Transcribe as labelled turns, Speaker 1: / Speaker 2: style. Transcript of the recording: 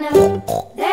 Speaker 1: banana.